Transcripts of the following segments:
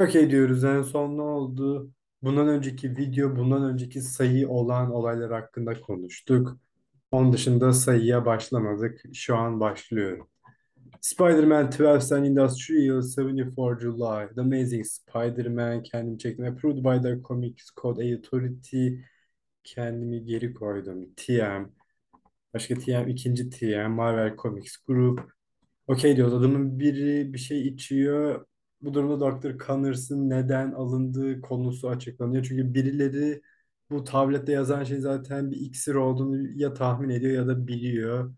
Okey diyoruz en son ne oldu? Bundan önceki video, bundan önceki sayı olan olaylar hakkında konuştuk. Onun dışında sayıya başlamadık. Şu an başlıyorum. Spider-Man 12 and Industrial 74 July. The Amazing Spider-Man kendim çektim. Approved by the Comics Code Authority. Kendimi geri koydum. TM. Başka TM, ikinci TM. Marvel Comics Group. Okey diyoruz. Adamın biri bir şey içiyor. Bu durumda Doktor Connors'ın neden alındığı konusu açıklanıyor. Çünkü birileri bu tablette yazan şey zaten bir iksir olduğunu ya tahmin ediyor ya da biliyor.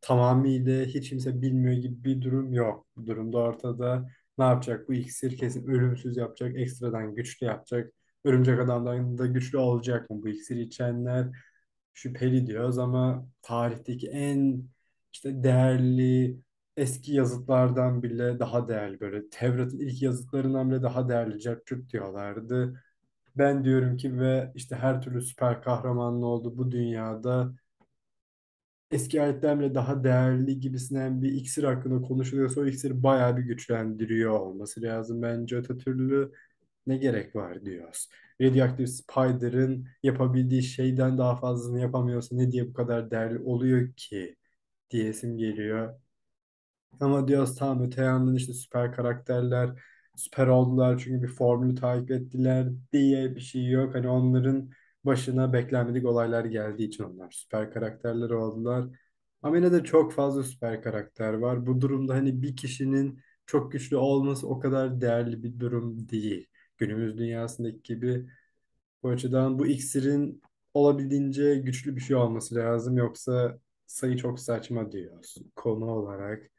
Tamamıyla hiç kimse bilmiyor gibi bir durum yok. Bu durumda ortada ne yapacak? Bu iksir kesin ölümsüz yapacak, ekstradan güçlü yapacak. Örümcek Adam'dan da güçlü olacak mı bu iksir içenler? Şüpheli diyoruz ama tarihteki en işte değerli eski yazıtlardan bile daha değerli böyle Tevrat'ın ilk yazıtlarından bile daha değerli Cerçurt diyorlardı. Ben diyorum ki ve işte her türlü süper kahramanın olduğu bu dünyada eski ayetten bile daha değerli gibisinden bir iksir hakkında konuşuluyorsa o iksir bayağı bir güçlendiriyor olması lazım. Bence öte türlü ne gerek var diyoruz. Radioactive Spider'ın yapabildiği şeyden daha fazlasını yapamıyorsa ne diye bu kadar değerli oluyor ki diyesim geliyor. Ama diyoruz tamam öte yandan işte süper karakterler süper oldular çünkü bir formülü takip ettiler diye bir şey yok. Hani onların başına beklenmedik olaylar geldiği için onlar süper karakterler oldular. Ama yine de çok fazla süper karakter var. Bu durumda hani bir kişinin çok güçlü olması o kadar değerli bir durum değil. Günümüz dünyasındaki gibi bu açıdan bu iksirin olabildiğince güçlü bir şey olması lazım. Yoksa sayı çok saçma diyoruz. Konu olarak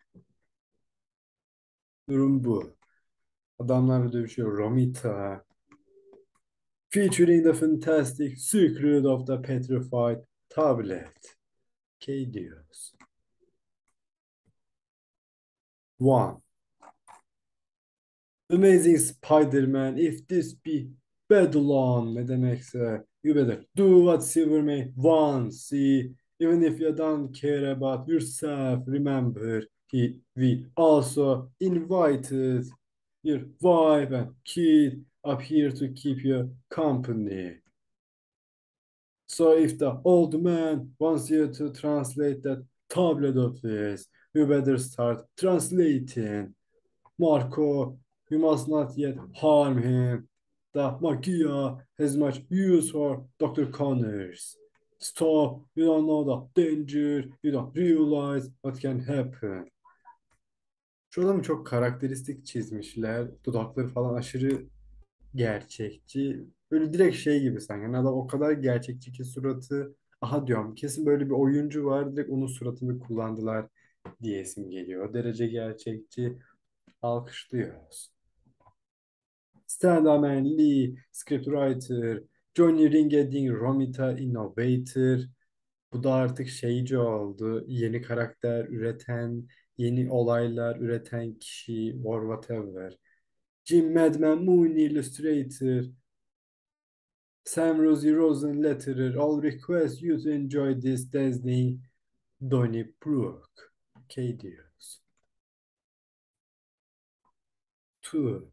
durum bu. Adamlarla dövüşüyor. Romita. Featuring the fantastic Secret of the Petrified Tablet. K diyoruz. One. Amazing Spider-Man, if this be Babylon ne demekse you better do what Silverman wants. See, even if you don't care about yourself, remember he we also invited your wife and kid up here to keep you company. So if the old man wants you to translate that tablet of his, you better start translating. Marco, you must not yet harm him. The Maggia has much use for Dr. Connors. Stop, you don't know the danger, you don't realize what can happen. Şu adamı çok karakteristik çizmişler. Dudakları falan aşırı gerçekçi. Böyle direkt şey gibi sanki. Yani adam o kadar gerçekçi ki suratı. Aha diyorum kesin böyle bir oyuncu var. Direkt onun suratını kullandılar diyesim geliyor. O derece gerçekçi. Alkışlıyoruz. Stand-up man Lee, scriptwriter, Johnny Ringading, Romita Innovator. Bu da artık şeyci oldu. Yeni karakter üreten, yeni olaylar üreten kişi or whatever. Jim Madman Mooney Illustrator, Sam Rosie Rosen Letterer. All request you to enjoy this Disney Donny Brook. Diyoruz. Two.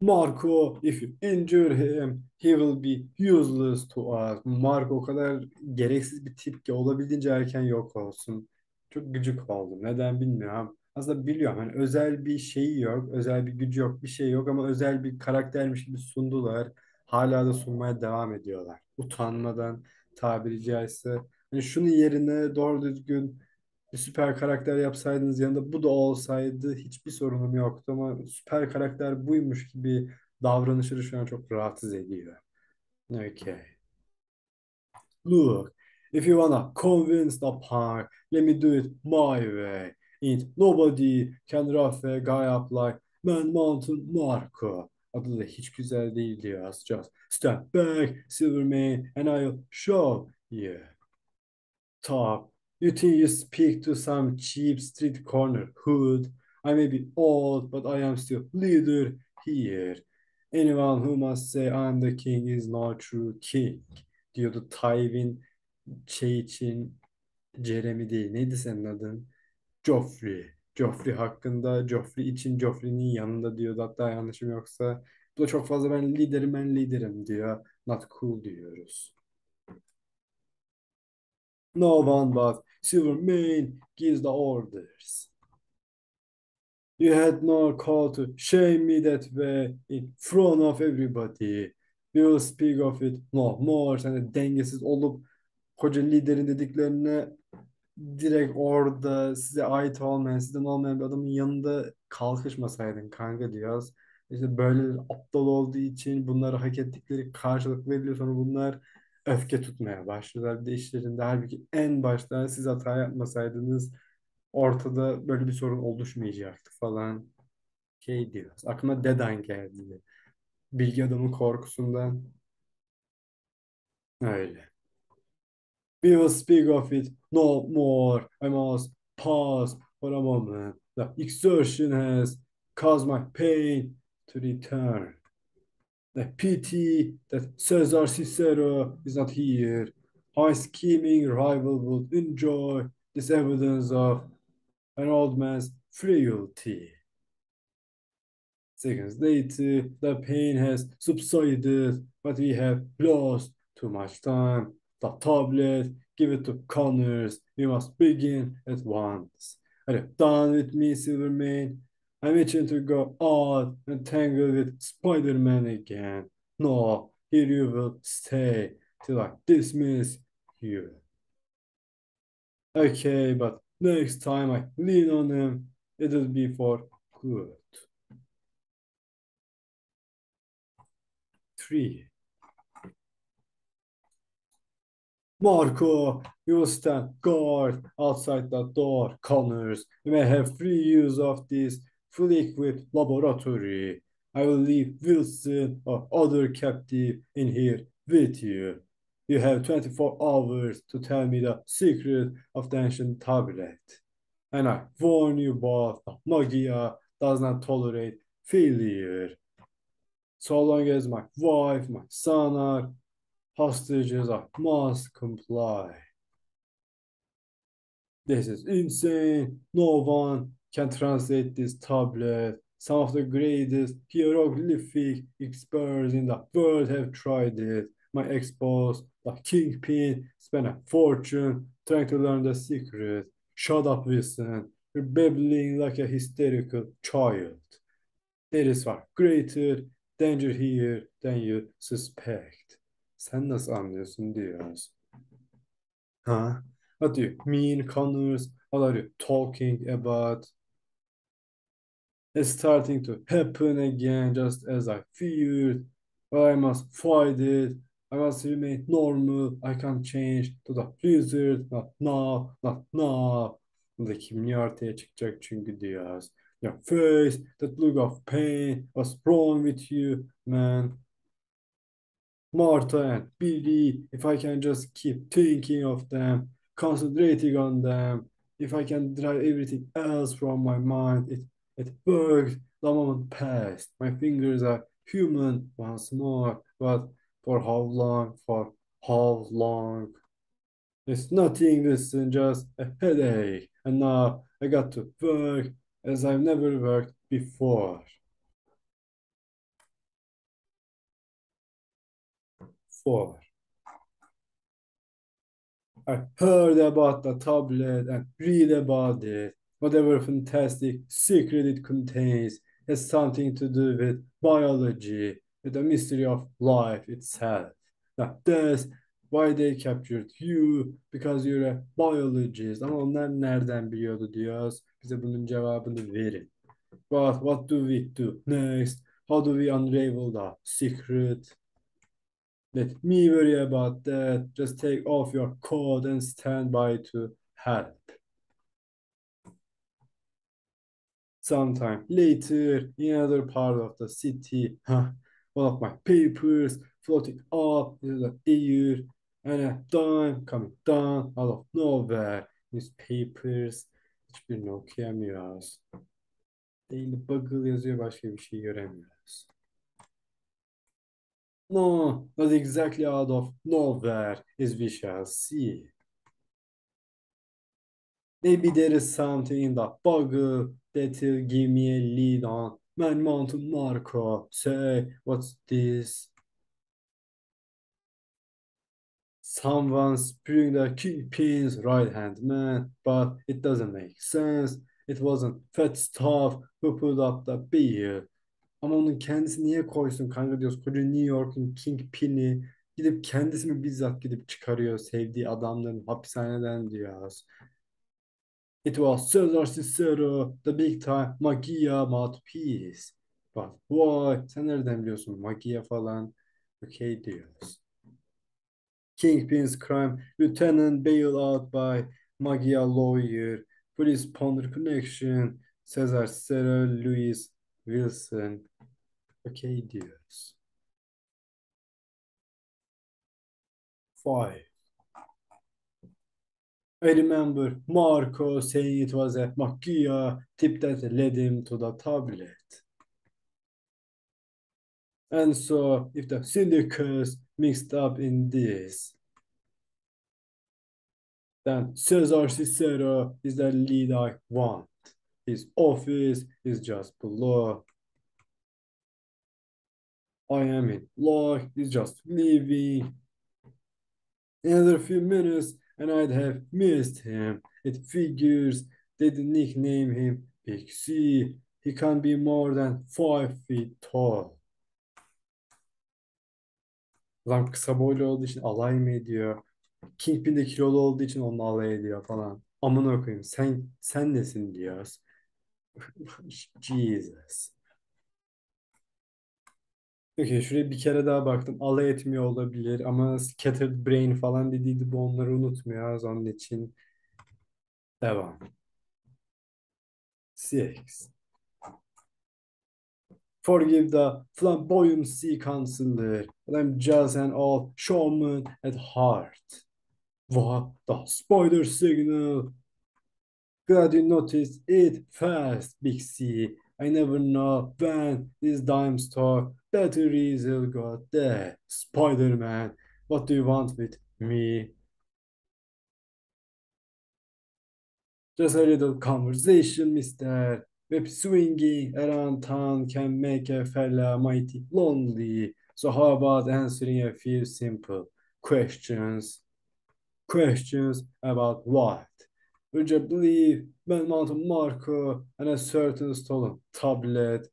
Marco, if you injure him, he will be useless to us. Marco o kadar gereksiz bir tip ki olabildiğince erken yok olsun. Çok gıcık oldum. Neden bilmiyorum. Aslında biliyorum. Hani özel bir şeyi yok, özel bir gücü yok, bir şey yok ama özel bir karaktermiş gibi sundular. Hala da sunmaya devam ediyorlar. Utanmadan tabiri caizse. Hani şunun yerine doğru düzgün bir süper karakter yapsaydınız yanında bu da olsaydı hiçbir sorunum yoktu ama süper karakter buymuş gibi davranışları şu an çok rahatsız ediyor. Okay. Look, if you wanna convince the punk, let me do it my way. Ain't nobody can rough a guy up like Man Mountain Marco. Adı da hiç güzel değil diyor. Just step back, Silvermane, and I'll show you. Top You think you speak to some cheap street corner hood. I may be old, but I am still leader here. Anyone who must say I'm the king is not true king. Diyordu Tywin şey için Jeremy değil. Neydi senin adın? Joffrey. Joffrey hakkında. Joffrey için Joffrey'nin yanında diyordu. Hatta yanlışım yoksa. Bu da çok fazla ben liderim ben liderim diyor. Not cool diyoruz. No one but Silvermane gives the orders. You had no call to shame me that way in front of everybody. We will speak of it no more. De dengesiz olup koca liderin dediklerine direkt orada size ait olmayan, sizden olmayan bir adamın yanında kalkışmasaydın kanka diyoruz. İşte böyle aptal olduğu için bunları hak ettikleri karşılık veriliyor. Sonra bunlar öfke tutmaya başlıyorlar. Bir de işlerinde halbuki en başta siz hata yapmasaydınız ortada böyle bir sorun oluşmayacaktı falan. Şey diyoruz. Aklıma Dedan geldi. Bilgi adamın korkusundan. Öyle. We will speak of it no more. I must pause for a moment. The exertion has caused my pain to return. The pity that Caesar Cicero is not here. My scheming rival would enjoy this evidence of an old man's frailty. Seconds later, the pain has subsided, but we have lost too much time. The tablet, give it to Connors. We must begin at once. Are done with me, Silvermane? I'm itching to go out and tangle with Spider-Man again. No, here you will stay till I dismiss you. Okay, but next time I lean on him, it'll be for good. Three. Marco, you will stand guard outside the door, Connors. You may have free use of this fully equipped laboratory. I will leave Wilson or other captive in here with you. You have 24 hours to tell me the secret of the ancient tablet. And I warn you both, Maggia does not tolerate failure. So long as my wife, my son are hostages, I must comply. This is insane. No one can translate this tablet. Some of the greatest hieroglyphic experts in the world have tried it. My ex-boss, the kingpin, spent a fortune trying to learn the secret. Shut up, Wilson. You're babbling like a hysterical child. There is far greater danger here than you suspect. Sen nasıl anlıyorsun diyoruz. Huh? What do you mean, Connors? What are you talking about? It's starting to happen again, just as I feared. I must fight it. I must remain normal. I can't change to the Lizard. Not now, not now. Burada kimliği ortaya çıkacak çünkü diyoruz. Your face, that look of pain. What's wrong with you, man? Martha and Billy, if I can just keep thinking of them, concentrating on them, if I can drive everything else from my mind, it, it works. The moment passed. My fingers are human once more, but for how long? For how long? It's nothing, listen, just a headache. And now I got to work as I've never worked before. Four. I heard about the tablet and read about it. Whatever fantastic secret it contains has something to do with biology, with the mystery of life itself. Now, that's why they captured you, because you're a biologist. Ama onlar nereden biliyordu diyoruz. Bize bunun cevabını verin. But what do we do next? How do we unravel the secret? Let me worry about that. Just take off your coat and stand by to help. Sometime later, in another part of the city, huh, one of my papers floating up into the air, and a dime coming down out of nowhere. Newspapers, hiçbirini okuyamıyoruz. Daily Bugle yazıyor, başka bir şey göremiyoruz. No, not exactly out of nowhere, as we shall see. Maybe there is something in the Bugle that'll give me a lead on. Man, Mountain say, what's this? Someone spewing the kingpin's right hand man, but it doesn't make sense. It wasn't fat Staff who pulled up the bill. Ama onun kendisi niye koysun kanka diyoruz. Koca New York'un kingpin'i gidip kendisi mi bizzat gidip çıkarıyor sevdiği adamların hapishaneden diyoruz. It was Cesar Cicero, the big time Magia mouthpiece. But why? Sen nereden biliyorsun? Magia falan. Okay diyoruz. Kingpin's crime, Lieutenant bailout by Magia lawyer, police ponder connection, Cesar Cicero, Louis Wilson. Diyoruz. Five. I remember Marco saying it was a Maggia tip that led him to the tablet. And so, if the syndicates mixed up in this, then Cesar Cicero is the lead I want. His office is just below. I am in luck, he's just leaving. Another few minutes and I'd have missed him. It figures they nickname him Big C. He can't be more than five feet tall. Lan kısa boylu olduğu için alay mı ediyor? Kingpin de kilolu olduğu için onunla alay ediyor falan. Amına koyayım sen sen nesin diyoruz. Jesus. Okey şuraya bir kere daha baktım. Alay etmiyor olabilir ama scattered brain falan dediydi bu onları unutmuyor. Onun için devam. Six. Forgive the flamboyancy counselor, but I'm just an old showman at heart. What the spider signal? Glad you noticed it fast, Big C. I never know when this dime store batteries will go there. Spider-Man, what do you want with me? Just a little conversation, mister. Web swinging around town can make a fella mighty lonely. So how about answering a few simple questions? Questions about what? Would you believe Ben Marco and a certain stolen tablet?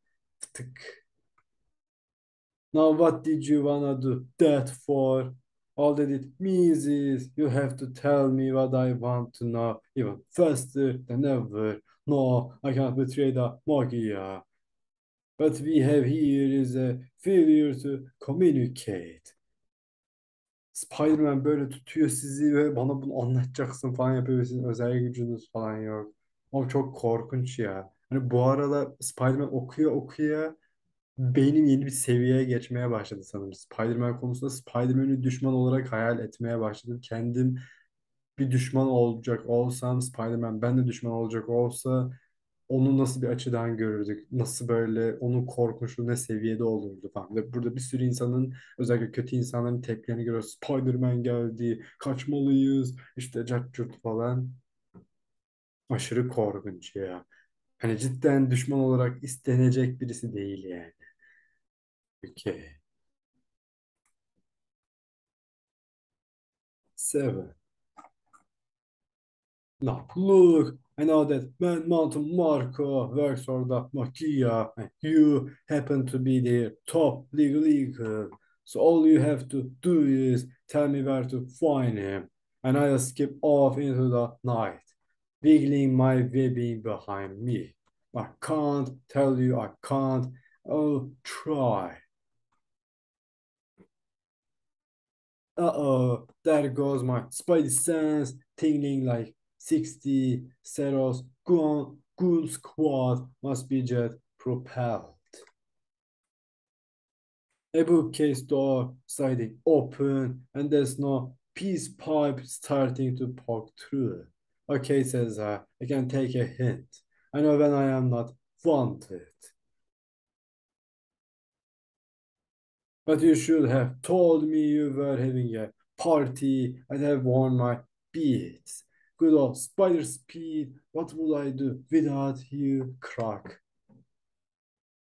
Now what did you wanna do that for? All that it means is you have to tell me what I want to know even faster than ever. No, I can't betray the Maggia. What we have here is a failure to communicate. Spider-Man böyle tutuyor sizi ve bana bunu anlatacaksın falan yapıyor ve sizin özel gücünüz falan yok. O çok korkunç ya. Hani bu arada Spider-Man okuyor okuyor beynim yeni bir seviyeye geçmeye başladı sanırım. Spider-Man konusunda Spider-Man'i düşman olarak hayal etmeye başladım. Kendim bir düşman olacak olsam Spider-Man ben de düşman olacak olsa onu nasıl bir açıdan görürdük? Nasıl böyle onun korkunçluğu ne seviyede olurdu falan. Ve burada bir sürü insanın özellikle kötü insanların tepkilerini görüyoruz. Spider-Man geldi, kaçmalıyız, işte cart falan. Aşırı korkunç ya. Hani cidden düşman olarak istenecek birisi değil yani. Okay. Seven. Now, look, I know that Man Mountain Marco works for the Maggia, and you happen to be their top legal eagle. So all you have to do is tell me where to find him, and I'll skip off into the night, wiggling my webbing behind me. I can't tell you I can't. I'll try. Uh-oh, there goes my spidey sense tingling like 60 Ceros Ghoul, Ghoul Squad must be jet propelled. A bookcase door sliding open and there's no peace pipe starting to poke through. Okay, says I, I can take a hint. I know when I am not wanted. But you should have told me you were having a party. I'd have worn my beads. Good old spider speed. What would I do without you, Croc?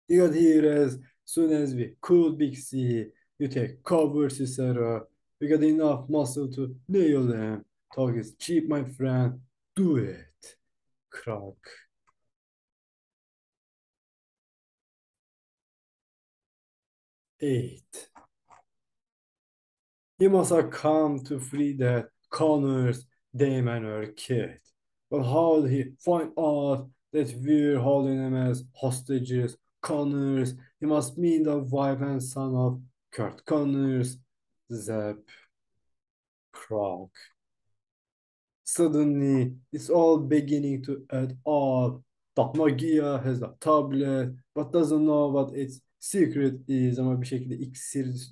You got here as soon as we could Big C. You take cover, Cicero. We got enough muscle to nail them. Talk is cheap, my friend. Do it, Croc. Eight. He must have come to free that Connors, Dame, and her kid. But how did he find out that we're holding them as hostages? Connors, he must mean the wife and son of Kurt Connors, Zeb, Croc. Suddenly, it's all beginning to add up. That Magia has a tablet, but doesn't know what its secret is. Ama bir şekilde iksir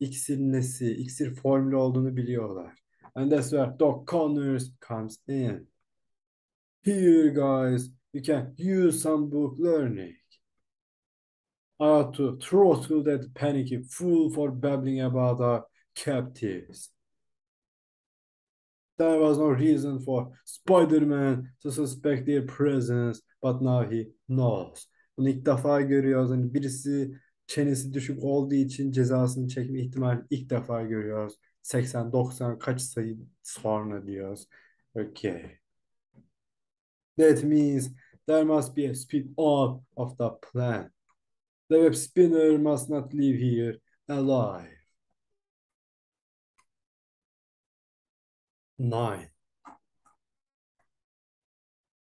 iksir nesi, iksir formülü olduğunu biliyorlar. And that's where Doc Connors comes in. Here, guys, you can use some book learning. I had to throttle that panicky fool for babbling about our captives. There was no reason for Spider-Man to suspect their presence, but now he knows. Bunu ilk defa görüyoruz. Hani birisi çenesi düşük olduğu için cezasını çekme ihtimali ilk defa görüyoruz. 80-90 kaç sayı sonra diyoruz. Okay. That means there must be a speed up of the plan. The web spinner must not leave here alive. Nine.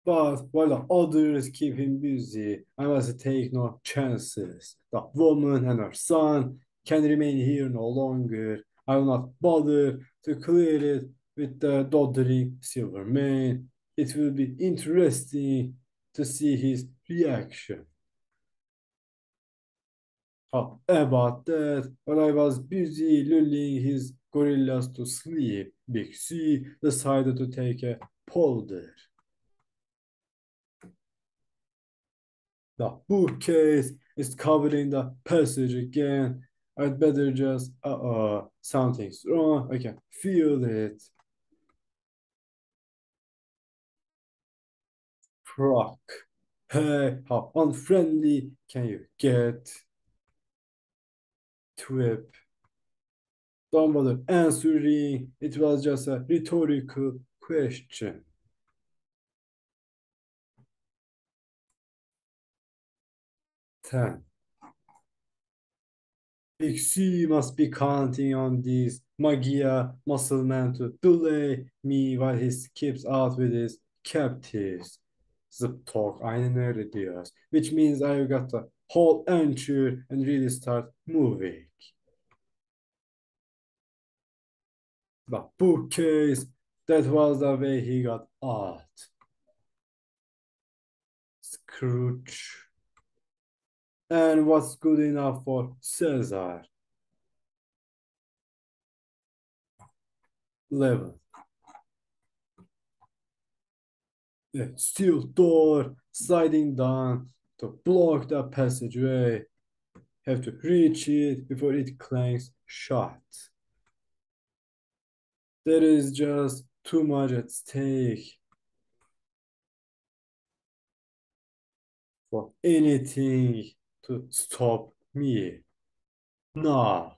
But while the others keep him busy, I must take no chances. The woman and her son can remain here no longer. I will not bother to clear it with the doddering Silvermane. It will be interesting to see his reaction. Oh, about that, while I was busy lulling his gorillas to sleep, Big C decided to take a powder. The bookcase is covered in the passage again. I'd better just, uh-uh, something's wrong. I can feel it. Croc. Hey, how unfriendly can you get? Twip. Don't bother answering. It was just a rhetorical question. Ten. Big C must be counting on this Maggia muscle man to delay me while he skips out with his captives. Zip talk aynen öyle diyoruz. Which means I've got to hold anchor and really start moving. The bookcase, that was the way he got out. Scrooge. And what's good enough for Caesar? Eleven. The steel door sliding down to block the passageway. Have to reach it before it clanks shut. There is just too much at stake for anything to stop me. No.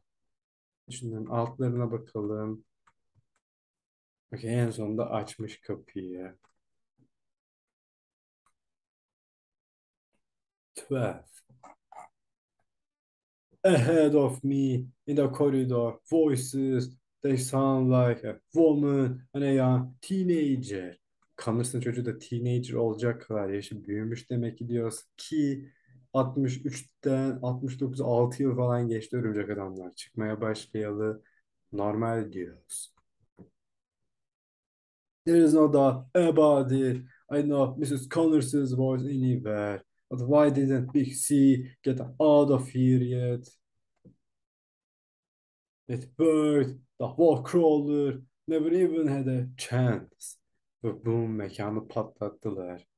Şunların altlarına bakalım. Okay, en sonunda açmış kapıyı. 12. Ahead of me in the corridor, voices, they sound like a woman and a young teenager. Kanırsın çocuğu da teenager olacak kadar yaşı büyümüş demek ki diyoruz ki 63'ten 69 6 yıl falan geçti örümcek adamlar çıkmaya başlayalı normal diyoruz. There is no doubt about it. I know Mrs. Connors's voice anywhere. But why didn't Big C get out of here yet? It Bird, the wall crawler, never even had a chance. Ve boom mekanı patlattılar.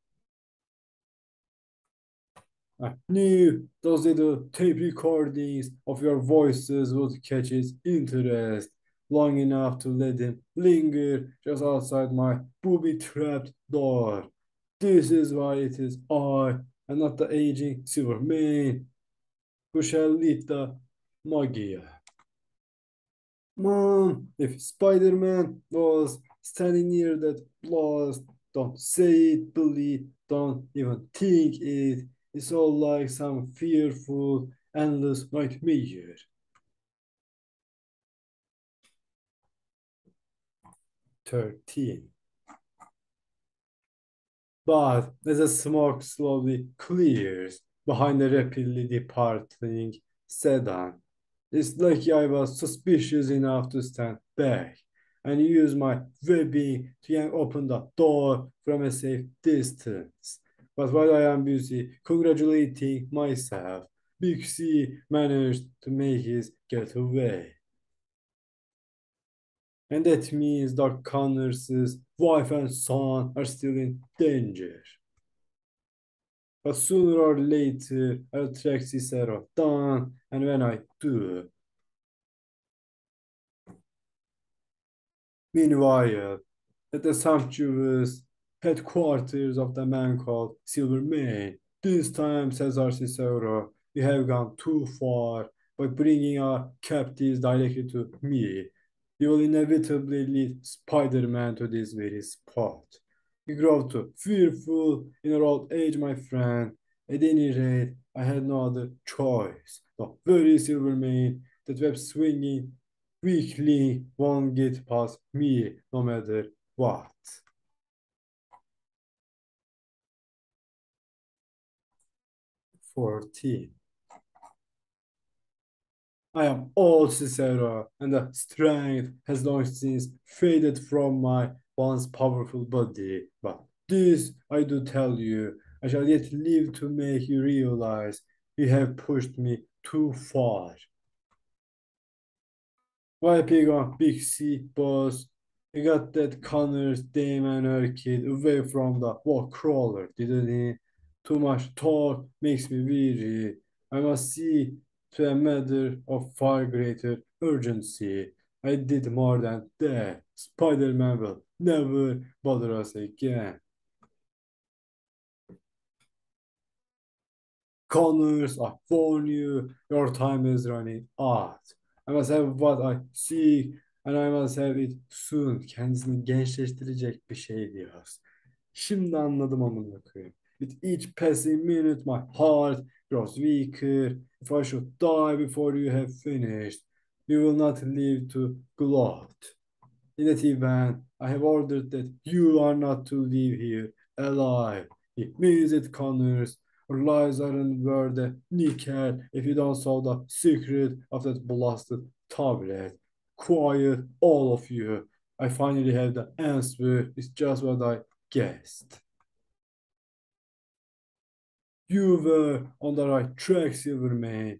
I knew those little tape recordings of your voices would catch his interest. long enough to let him linger just outside my booby-trapped door. This is why it is I, and not the aging Silvermane, who shall lead the Maggia. Mom, if Spider-Man was standing near that blast, don't say it, believe, don't even think it. It's all like some fearful, endless nightmare. Thirteen. But as the smoke slowly clears behind the rapidly departing sedan, it's like I was suspicious enough to stand back and use my webbing to open the door from a safe distance. But while I am busy congratulating myself, Big C managed to make his getaway. And that means Doc Connors' wife and son are still in danger. But sooner or later, I'll track down, and when I do, Meanwhile, at the sumptuous headquarters of the man called Silvermane, mm. this time, Caesar Cicero, we have gone too far by bringing our captives directly to me. You will inevitably lead Spider-Man to this very spot. You grow too fearful in your old age, my friend. At any rate, I had no other choice. The very Silvermane, that web swinging weakly won't get past me no matter what. Fourteen. I am old Cicero, and the strength has long since faded from my once powerful body. But this I do tell you, I shall yet live to make you realize you have pushed me too far. Why pick on Big C boss? He got that Connors, Damon, her kid away from the wall crawler, didn't he? Too much talk makes me weary. I must see to a matter of far greater urgency. I did more than that. Spider-Man will never bother us again. Connors, I warn you, your time is running out. I must have what I seek and I must have it soon. Kendisini gençleştirecek bir şey diyoruz. Şimdi anladım amına koyayım. With each passing minute my heart grows weaker. If I should die before you have finished, you will not live to gloat. In that event, I have ordered that you are not to leave here alive. It means it, Connors. Our lives aren't worth a nickel if you don't solve the secret of that blasted tablet. Quiet, all of you. I finally have the answer. It's just what I guessed. You were on the right track, Silvermane.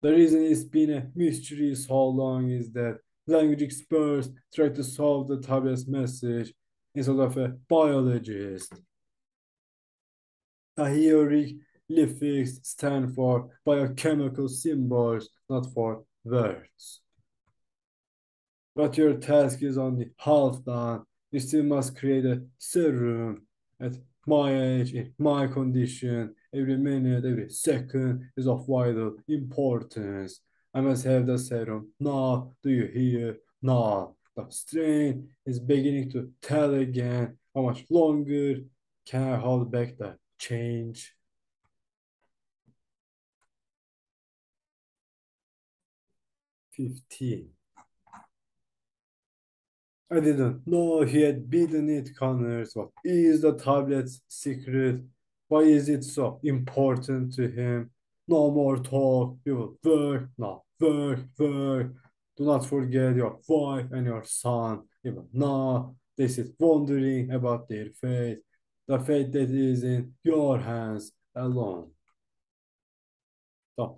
The reason it's been a mystery so long is that language experts try to solve the tablet's message instead of a biologist. A hieroglyphics stand for biochemical symbols, not for words. But your task is only half done. You still must create a serum at my age, in my condition. Every minute, every second is of vital importance. I must have the serum now. Do you hear? Now. The strain is beginning to tell again. How much longer can I hold back the change? Fifteen. I didn't know he had beaten it, Connors. What is the tablet's secret? Why is it so important to him? No more talk. You will work, now work, work. Do not forget your wife and your son. Even now, they sit wondering about their fate. The fate that is in your hands alone.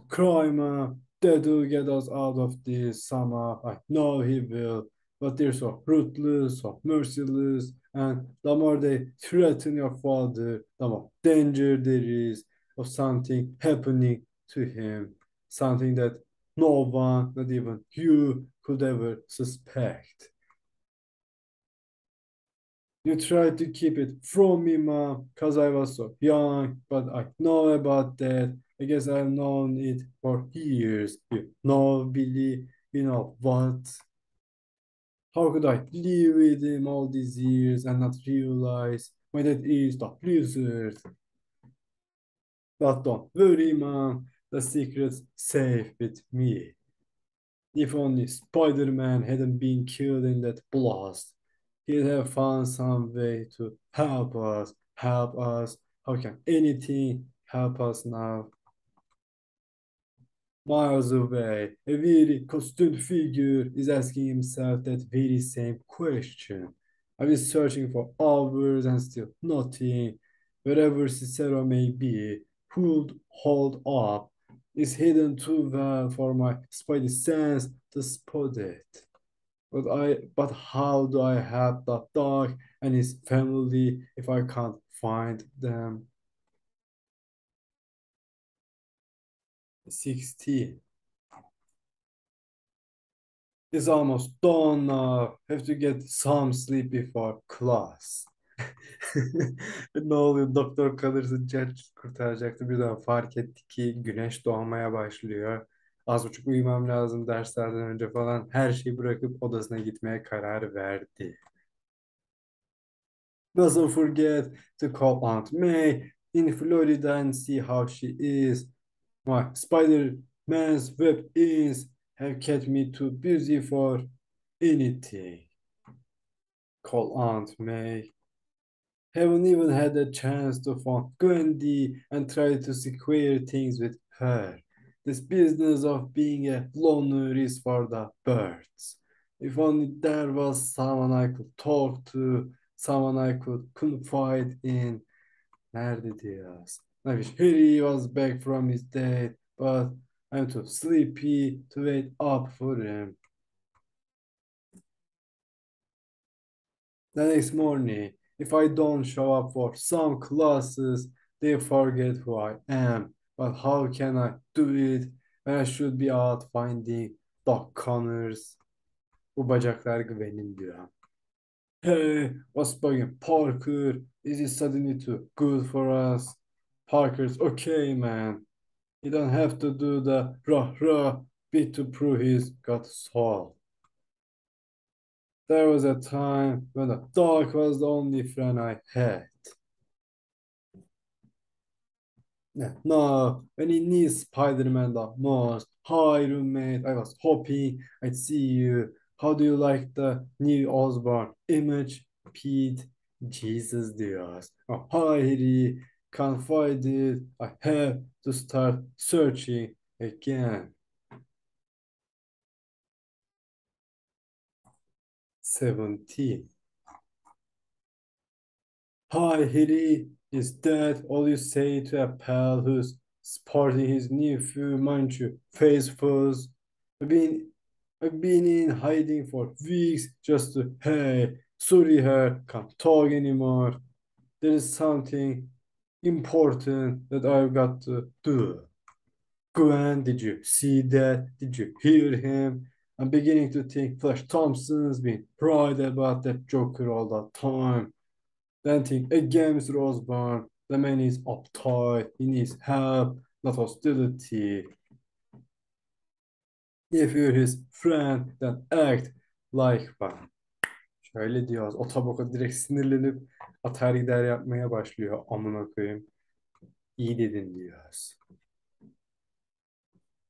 Cry, man. Dad will get us out of this somehow. I know he will but they're so ruthless, so merciless, and the more they threaten your father, the more danger there is of something happening to him, something that no one, not even you, could ever suspect. You tried to keep it from me, mom, because I was so young, but I know about that. I guess I've known it for years. You know, Billy, you know what? How could I live with him all these years and not realize my dad is the Lizard? But don't worry, mom, the secret's safe with me. If only Spider-Man hadn't been killed in that blast, he'd have found some way to help us, help us. How can anything help us now? Miles away, a very costumed figure is asking himself that very same question. I've been searching for hours and still nothing. Wherever Cicero may be, who'd hold up is hidden too well for my spidey sense to spot it. But I but how do I help that Doc and his family if I can't find them? 16. It's almost done now. Have to get some sleep before class. Ne oluyor? Doktor kalırsa George kurtaracaktı. Birden fark etti ki güneş doğmaya başlıyor. Az buçuk uyumam lazım derslerden önce falan. Her şeyi bırakıp odasına gitmeye karar verdi. Doesn't forget to call Aunt May in Florida and see how she is. My Spider-Man's web ins have kept me too busy for anything. Call Aunt May. Haven't even had a chance to find Gwendy and try to square things with her. This business of being a loner is for the birds. If only there was someone I could talk to, someone I could confide in. Nerede diyoruz? I wish Harry was back from his date, but I'm too sleepy to wait up for him. The next morning, if I don't show up for some classes, they forget who I am. But how can I do it when I should be out finding Doc Connors? Bu bacaklar güvenin diyor. Hey, what's bugging Parker? Is it suddenly too good for us? Parker's okay, man. He don't have to do the rah rah bit to prove he's got soul. There was a time when the Doc was the only friend I had. No, when he needs Spider-Man the most. Hi, roommate. I was hoping I'd see you. How do you like the new Osborn image? Pete, Jesus diyoruz. Oh, hi, Harry. It. I have to start searching again. 17. Hi, Harry. Is that all you say to a pal who's sporting his new Fu Manchu face fuzz? I've been, I've been in hiding for weeks just to, hey, sorry, her, can't talk anymore. There is something important that I've got to do. Gwen, did you see that? Did you hear him? I'm beginning to think Flash Thompson's been right about that Joker all the time. Then think again, Mr. Osborn. The man is uptight. He needs help, not hostility. If you're his friend, then act like one. Şöyle diyoruz. O tabaka direkt sinirlenip atar gider yapmaya başlıyor. Amına koyayım. İyi dedin diyoruz.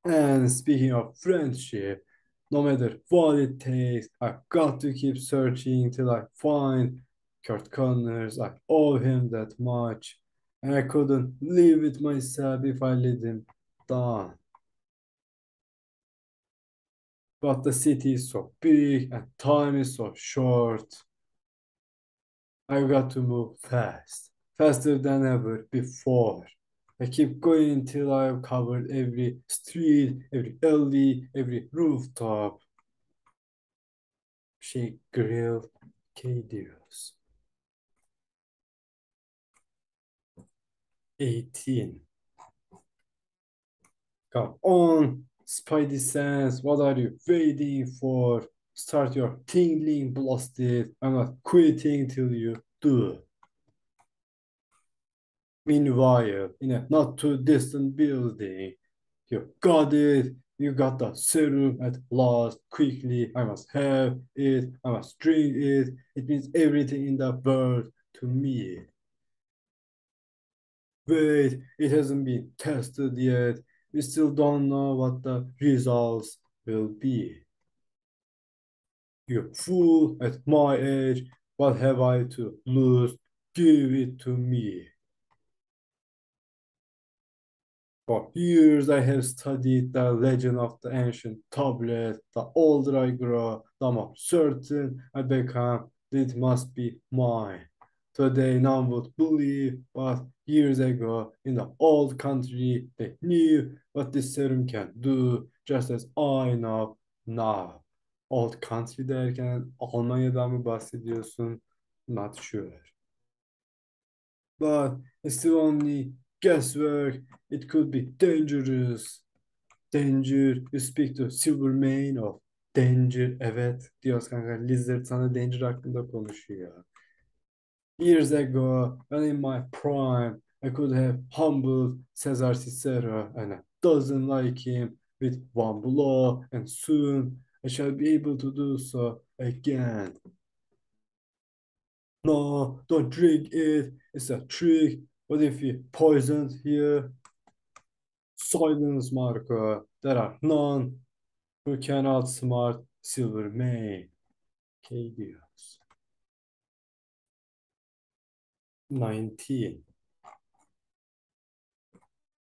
And speaking of friendship, no matter what it takes, I've got to keep searching till I find Curt Connors. I owe him that much. And I couldn't live with myself if I let him down. But the city is so big and time is so short. I've got to move fast, faster than ever before. I keep going until I've covered every street, every alley, every rooftop. She grilled diyoruz. 18. Come on. Spidey sense, what are you waiting for? Start your tingling blasted. I'm not quitting till you do. Meanwhile, in a not too distant building, you got it. You got the serum at last. Quickly, I must have it. I must drink it. It means everything in the world to me. Wait, it hasn't been tested yet. We still don't know what the results will be. You fool, at my age, what have I to lose? Give it to me. For years I have studied the legend of the ancient tablet. The older I grow, the more certain I become that it must be mine. Today none would believe, but years ago in the old country they knew what this serum can do, just as I know now. Old country derken Almanya'dan mı bahsediyorsun? Not sure. But it's still only guesswork. It could be dangerous. Danger. You speak to Silvermane of Danger. Evet diyoruz kanka. Lizard sana Danger hakkında konuşuyor. Years ago, when in my prime, I could have humbled Cesar Cicero and a dozen like him with one blow, and soon I shall be able to do so again. No, don't drink it. It's a trick. What if he poisoned here? Silence, Marko. There are none who can outsmart Silvermane. Okay, diyoruz. 19.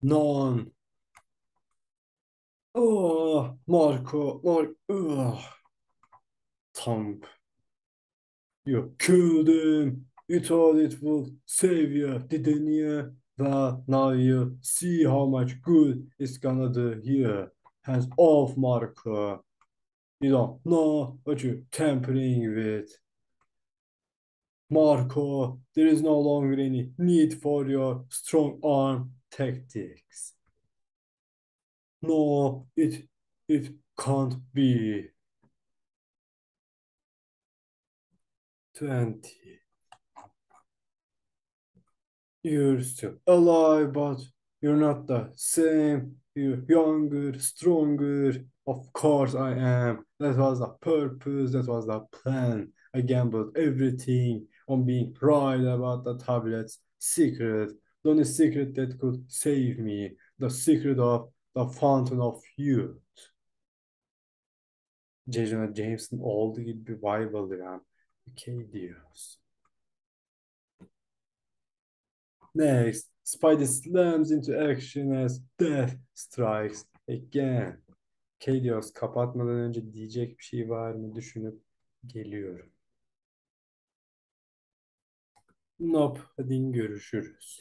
None. Oh, Marko, Marko. Oh. You killed him. You thought it would save you, didn't you? Well, now you see how much good it's gonna do here. Hands off, Marko. You don't know what you're tampering with. Marko, there is no longer any need for your strong arm tactics. No, it it can't be. 20. You're still alive, but you're not the same. You're younger, stronger. Of course I am. That was the purpose, that was the plan. I gambled everything on being right about the tablet's secret. The only secret that could save me. The secret of the Fountain of Youth. Jonah James'in olduğu gibi bir vibe alıyorum. Okay diyoruz. Next, Spidey slams into action as death strikes again. Diyoruz. Kapatmadan önce diyecek bir şey var mı düşünüp geliyorum. Nope. Hadi görüşürüz.